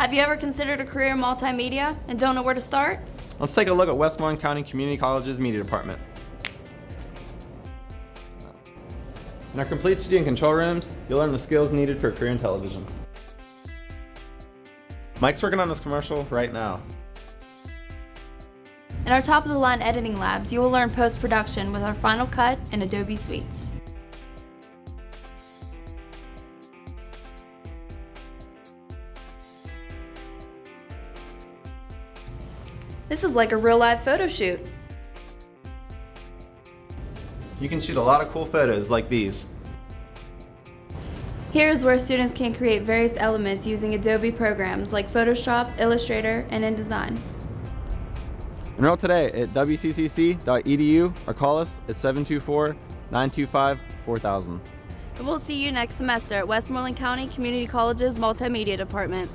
Have you ever considered a career in multimedia and don't know where to start? Let's take a look at Westmoreland County Community College's Media Department. In our complete student control rooms, you'll learn the skills needed for a career in television. Mike's working on this commercial right now. In our top of the line editing labs, you will learn post production with our Final Cut and Adobe Suites. This is like a real live photo shoot. You can shoot a lot of cool photos like these. Here's where students can create various elements using Adobe programs like Photoshop, Illustrator, and InDesign. Enroll today at wccc.edu or call us at 724-925-4000. And we'll see you next semester at Westmoreland County Community College's Multimedia Department.